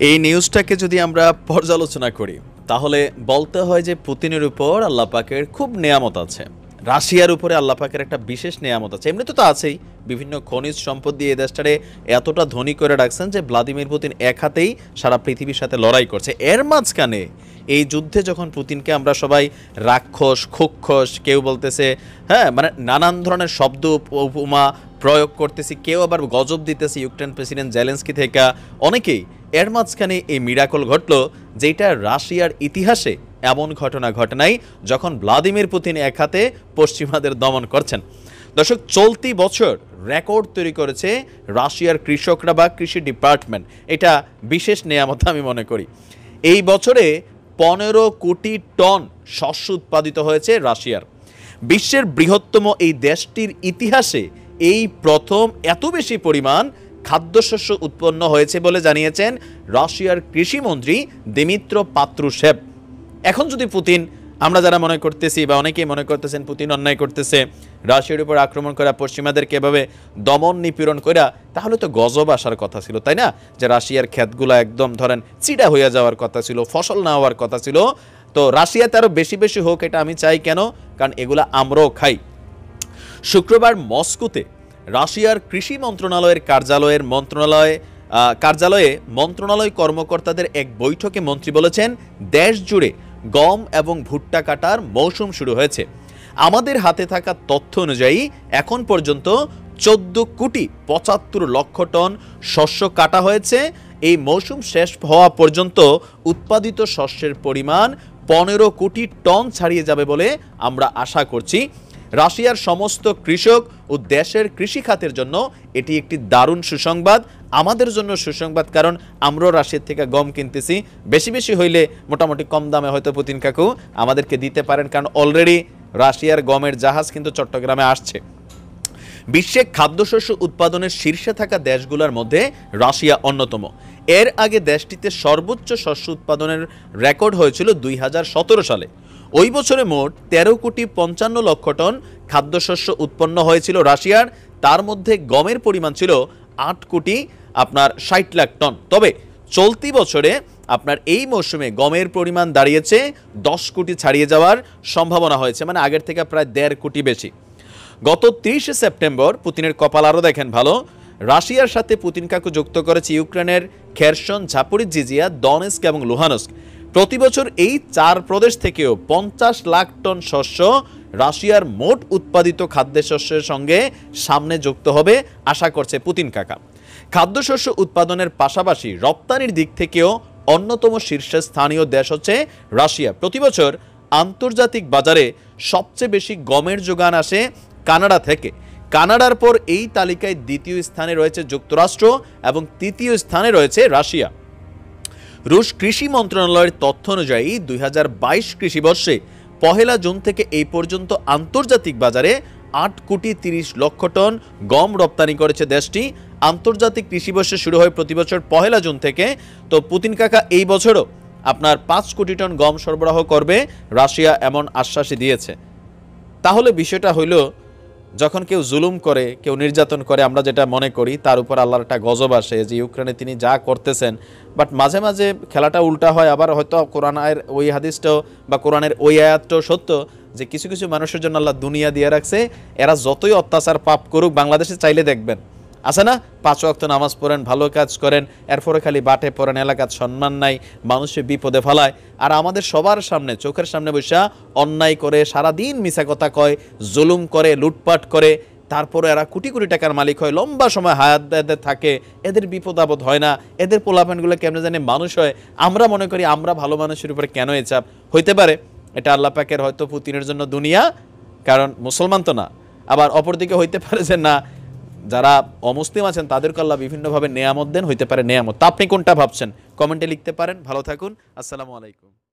এই নিউজটাকে যদি আমরা পর্যালোচনা করি, তাহলে বলতে হয় যে পুতিনের উপর আল্লাহ পাকের খুব নেয়ামত আছে। রাশিয়ার উপরে আল্লাহ পাকের একটা বিশেষ নেয়ামত আছে। এমনি তো আছেই। বিভিন্ন খনিজ সম্পদ দিয়ে এই দেশটারে এতটা ধনী করে রাখছেন যে ভ্লাদিমির পুতিন এক হাতেই সারা পৃথিবীর সাথে লড়াই করছে। এর মাঝখানে এই যুদ্ধে যখন পুতিনকে আমরা সবাই রাক্ষস, খুক্ষস, কেউ বলতেছে হ্যাঁ মানে নানান ধরনের শব্দ উপ- উপমা প্রয়োগ করতেছি, কেউ আবার গজব দিতেছে ইউক্রেন প্রেসিডেন্ট জেলেন্সকি থেকে। অনেকেই এর মাঝখানে এই মিরাকল ঘটলো যেটা রাশিয়ার ইতিহাসে এমন ঘটনা ঘটে নাই যখন ভ্লাদিমির পুতিন এক হাতে পশ্চিমাদের দমন করছেন। দর্শক, চলতি বছর রেকর্ড তৈরি করেছে রাশিয়ার কৃষকরা বা কৃষি ডিপার্টমেন্ট। এটা বিশেষ নেয়ামত আমি মনে করি। এই বছরে পনেরো কোটি টন শস্য উৎপাদিত হয়েছে রাশিয়ার। বিশ্বের বৃহত্তম এই দেশটির ইতিহাসে এই প্রথম এত বেশি পরিমাণ খাদ্যশস্য উৎপন্ন হয়েছে বলে জানিয়েছেন রাশিয়ার কৃষিমন্ত্রী দিমিত্র পাত্রুশেভ এখন যদি পুতিন, আমরা যারা মনে করতেছি বা অনেকেই মনে করতেছেন পুতিন অন্যায় করতেছে, রাশিয়ার উপর আক্রমণ করা পশ্চিমাদেরকে এভাবে দমন নিপীড়ন করা তাহলে তো গজব আসার কথা ছিল, তাই না? যে রাশিয়ার ক্ষেতগুলো একদম ধরেন চিড়া হয়ে যাওয়ার কথা ছিল, ফসল না হওয়ার কথা ছিল। তো রাশিয়াতে আরও বেশি বেশি হোক, এটা আমি চাই কেন? কারণ এগুলা আমরাও খাই। শুক্রবার মস্কোতে রাশিয়ার কৃষি মন্ত্রণালয়ের কার্যালয়ের মন্ত্রণালয় কার্যালয়ে মন্ত্রণালয় কর্মকর্তাদের এক বৈঠকে মন্ত্রী বলেছেন, দেশ জুড়ে গম এবং ভুট্টা কাটার মৌসুম শুরু হয়েছে। আমাদের হাতে থাকা তথ্য অনুযায়ী, এখন পর্যন্ত চোদ্দ কোটি পঁচাত্তর লক্ষ টন শস্য কাটা হয়েছে। এই মৌসুম শেষ হওয়া পর্যন্ত উৎপাদিত শস্যের পরিমাণ পনেরো কোটি টন ছাড়িয়ে যাবে বলে আমরা আশা করছি। রাশিয়ার সমস্ত কৃষক ও দেশের কৃষি খাতের জন্য এটি একটি দারুণ সুসংবাদ, আমাদের জন্য সুসংবাদ কারণ আমরাও রাশিয়ার থেকে গম কিনতেছি। বেশি বেশি হইলে মোটামুটি কম দামে হয়তো পুতিন কাকু আমাদেরকে দিতে পারেন কারণ অলরেডি রাশিয়ার গমের জাহাজ কিন্তু চট্টগ্রামে আসছে। বিশ্বে খাদ্যশস্য উৎপাদনের শীর্ষে থাকা দেশগুলোর মধ্যে রাশিয়া অন্যতম। এর আগে দেশটিতে সর্বোচ্চ শস্য উৎপাদনের রেকর্ড হয়েছিল দুই হাজার সতেরো সালে। ওই বছরে মোট তেরো কোটি পঞ্চান্ন লক্ষ টন খাদ্যশস্য উৎপন্ন হয়েছিল রাশিয়ার। তার মধ্যে গমের পরিমাণ ছিল আট কোটি আপনার ষাট লাখ টন। তবে চলতি বছরে আপনার এই মৌসুমে গমের পরিমাণ দাঁড়িয়েছে, দশ কোটি ছাড়িয়ে যাওয়ার সম্ভাবনা হয়েছে মানে আগের থেকে প্রায় দেড় কোটি বেশি। গত তিরিশে সেপ্টেম্বর পুতিনের কপাল আরও দেখেন ভালো। রাশিয়ার সাথে পুতিন কাকু যুক্ত করেছে ইউক্রেনের খেরসন, ঝাপুরি, জিজিয়া, দনেস্ক এবং লুহানস্ক। প্রতি বছর এই চার প্রদেশ থেকেও পঞ্চাশ লাখ টন শস্য রাশিয়ার মোট উৎপাদিত খাদ্যশস্যের সঙ্গে সামনে যুক্ত হবে, আশা করছে পুতিন কাকা। খাদ্যশস্য উৎপাদনের পাশাপাশি রপ্তানির দিক থেকেও অন্যতম শীর্ষস্থানীয় দেশ হচ্ছে রাশিয়া। প্রতি বছর আন্তর্জাতিক বাজারে সবচেয়ে বেশি গমের যোগান আসে কানাডা থেকে। কানাডার পর এই তালিকায় দ্বিতীয় স্থানে রয়েছে যুক্তরাষ্ট্র এবং তৃতীয় স্থানে রয়েছে রাশিয়া। রুশ কৃষি মন্ত্রণালয়ের তথ্য অনুযায়ী দুই হাজার বাইশ কৃষিবর্ষে পহেলা জুন থেকে এই পর্যন্ত আন্তর্জাতিক বাজারে আট কোটি তিরিশ লক্ষ টন গম রপ্তানি করেছে দেশটি। আন্তর্জাতিক কৃষিবর্ষে শুরু হয় প্রতি বছর পহেলা জুন থেকে। তো পুতিন কাকা, এই বছরও আপনার পাঁচ কোটি টন গম সরবরাহ করবে রাশিয়া এমন আশ্বাসই দিয়েছে। তাহলে বিষয়টা হইল যখন কেউ জুলুম করে, কেউ নির্যাতন করে, আমরা যেটা মনে করি, তার উপর আল্লাহর একটা গজব আসে যে ইউক্রেনে তিনি যা করতেছেন। বাট মাঝে মাঝে খেলাটা উল্টা হয়, আবার হয়তো কোরআনের ওই হাদিসটাও বা কোরআনের ওই আয়াতটাও সত্য যে কিছু কিছু মানুষের জন্য আল্লাহ দুনিয়া দিয়ে রাখছে। এরা যতই অত্যাচার পাপ করুক, বাংলাদেশে চাইলে দেখবেন। আছে না? পাঁচ ওয়াক্ত নামাজ পড়েন, ভালো কাজ করেন, এরপরে খালি বাটে পড়েন, এলাকার সম্মান নাই, মানুষে বিপদে ফেলায়। আর আমাদের সবার সামনে, চোখের সামনে বসা অন্যায় করে, সারাদিন মিশা কথা কয়, জুলুম করে, লুটপাট করে, তারপরে এরা কোটি কোটি টাকার মালিক হয়, লম্বা সময় হায়াত থাকে, এদের বিপদ আপদ হয় না, এদের পোলাপানগুলো কেমন জানে মানুষ হয়। আমরা মনে করি আমরা ভালো মানুষের উপরে কেন এ চাপ? হইতে পারে, এটা আল্লাহ পাকের হয়তো পুতিনের জন্য দুনিয়া, কারণ মুসলমান তো না। আবার অপরদিকে হইতে পারে যে না যারা অমুসলিম আছেন, তাদেরকে আল্লাহ বিভিন্নভাবে নেয়ামত দেন, হইতে পারে নেয়ামত। তা আপনি কোনটা ভাবছেন? কমেন্টে লিখতে পারেন। ভালো থাকুন। আসসালামু আলাইকুম।